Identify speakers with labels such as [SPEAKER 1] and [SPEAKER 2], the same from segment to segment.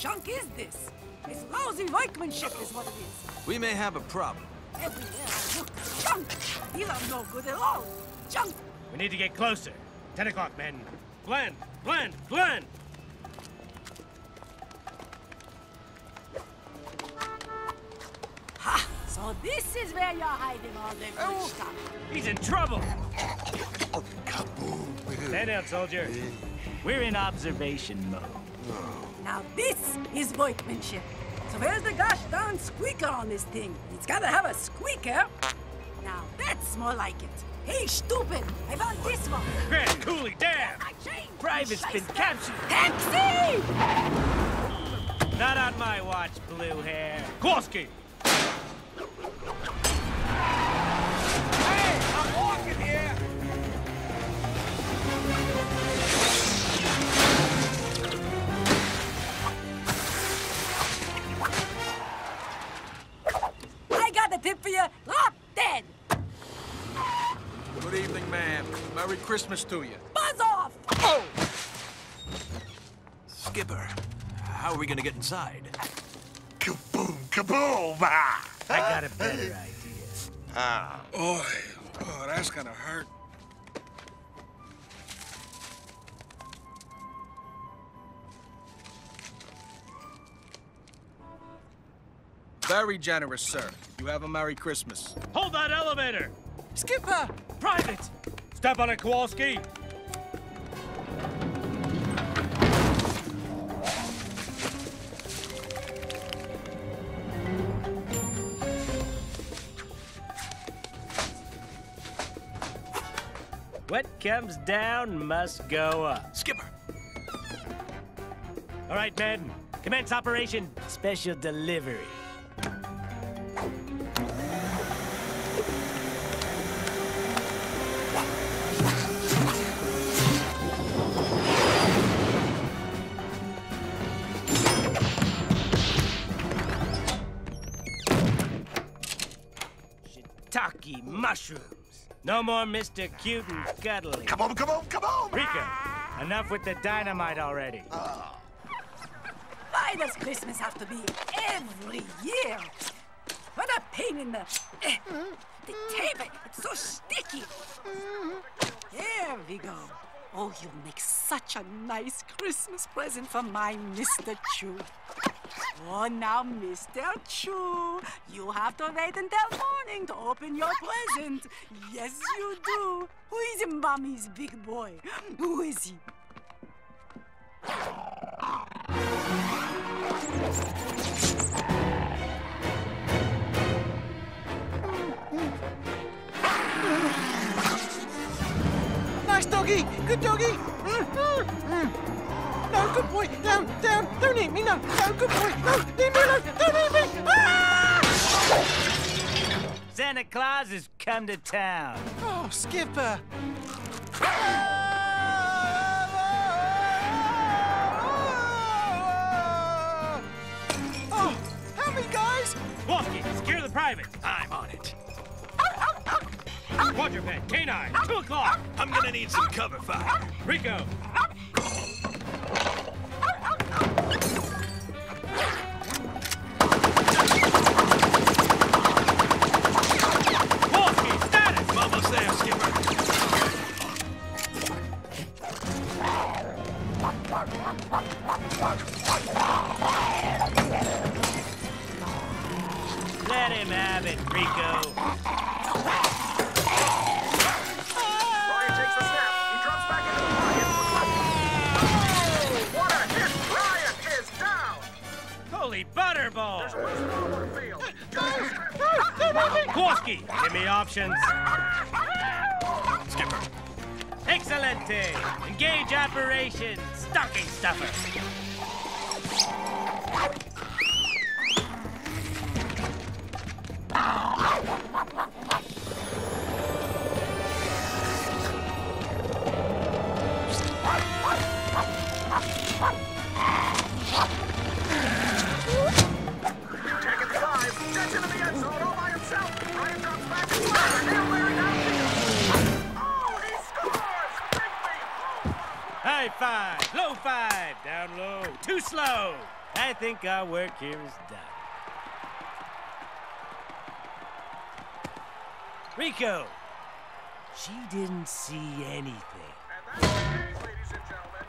[SPEAKER 1] junk is this? It's lousy workmanship is what it is.
[SPEAKER 2] We may have a problem.
[SPEAKER 1] Everywhere I look, junk. These are no good at all. Junk.
[SPEAKER 3] We need to get closer. Ten o'clock, men. Blend, blend, blend!
[SPEAKER 1] Ha! So this is where you're hiding all the good oh. stuff.
[SPEAKER 3] He's in trouble!
[SPEAKER 4] Kaboom.
[SPEAKER 3] Stand down, soldier. We're in observation mode.
[SPEAKER 1] Now this is workmanship. So where's the gosh darn squeaker on this thing? It's gotta have a squeaker. Now that's more like it. Hey, stupid! I found this one.
[SPEAKER 3] Grant Cooley,
[SPEAKER 1] chain.
[SPEAKER 3] Private's been captured.
[SPEAKER 1] Taxi!
[SPEAKER 3] Not on my watch, blue hair. Kowalski!
[SPEAKER 2] Merry Christmas to you.
[SPEAKER 1] Buzz off.
[SPEAKER 2] Oh! Skipper, how are we gonna get inside?
[SPEAKER 4] Kaboom, kaboom. Ah.
[SPEAKER 3] I got a better idea.
[SPEAKER 4] Ah.
[SPEAKER 5] Oh, oh, that's gonna hurt. Very generous, sir. You have a Merry Christmas.
[SPEAKER 3] Hold that elevator!
[SPEAKER 2] Skipper!
[SPEAKER 3] Private! Step on it, Kowalski! What comes down must go up.
[SPEAKER 2] Skipper!
[SPEAKER 3] All right, men. Commence Operation Special Delivery. Shiitake mushrooms. No more Mr. Cute and Cuddly.
[SPEAKER 4] Come on, come on, come on.
[SPEAKER 3] Rico, enough with the dynamite already.
[SPEAKER 1] Why does Christmas have to be every year? What a pain in the... eh, the tape, it's so sticky. There we go. Oh, you'll make such a nice Christmas present for my Mr. Chew. Oh, now, Mr. Chew, you have to wait until morning to open your present. Yes, you do. Who is Mommy's big boy? Who is he?
[SPEAKER 6] Nice doggy! Good doggy! Mm-hmm. Good boy! Down, down! Don't eat me! No! No, good boy! No! Leave me alone! Don't eat me! Ah!
[SPEAKER 3] Santa Claus has come to town.
[SPEAKER 6] Oh, Skipper! Oh, help me, guys!
[SPEAKER 3] Kowalski, secure the private.
[SPEAKER 2] I'm on it.
[SPEAKER 3] Quadruped, K9, 2 o'clock.
[SPEAKER 2] I'm gonna need some cover fire.
[SPEAKER 3] Rico. Kowalski, give me options.
[SPEAKER 2] Skipper.
[SPEAKER 3] Excelente. Engage operation. Stocking stuffer. Five. Low five. Down low. Too slow. I think our work here is done. Rico! She didn't see anything.
[SPEAKER 7] And that's the case, ladies and gentlemen.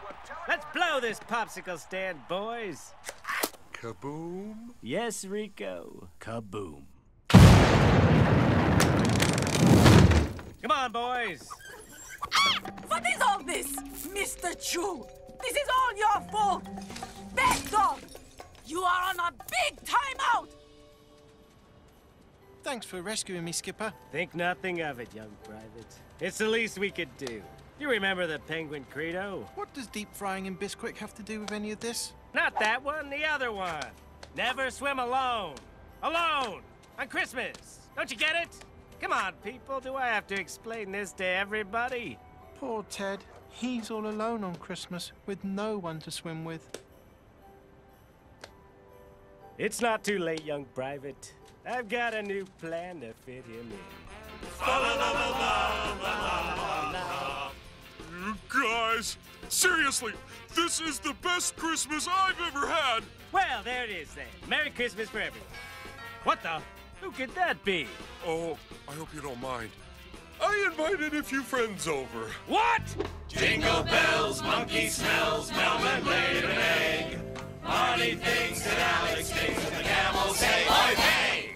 [SPEAKER 3] Let's blow this popsicle stand, boys.
[SPEAKER 4] Kaboom.
[SPEAKER 3] Yes, Rico. Kaboom. Come on, boys.
[SPEAKER 1] Ah, what is all this, Mr. Chew? This is all your fault. Bad dog. You are on a big timeout.
[SPEAKER 6] Thanks for rescuing me, Skipper.
[SPEAKER 3] Think nothing of it, young private. It's the least we could do. You remember the penguin credo?
[SPEAKER 6] What does deep frying in Bisquick have to do with any of this?
[SPEAKER 3] Not that one, the other one. Never swim alone. Alone! On Christmas! Don't you get it? Come on, people. Do I have to explain this to everybody?
[SPEAKER 6] Poor Ted. He's all alone on Christmas with no one to swim with.
[SPEAKER 3] It's not too late, young private. I've got a new plan to fit him in.
[SPEAKER 8] You guys, seriously, this is the best Christmas I've ever had.
[SPEAKER 3] Well, there it is then. Merry Christmas for everyone. What the? Who could that be?
[SPEAKER 8] Oh, I hope you don't mind. I invited a few friends over.
[SPEAKER 3] What?
[SPEAKER 2] Jingle bells, monkey smells, Melman laid an egg. Marty thinks that Alex thinks that the camel say, hey!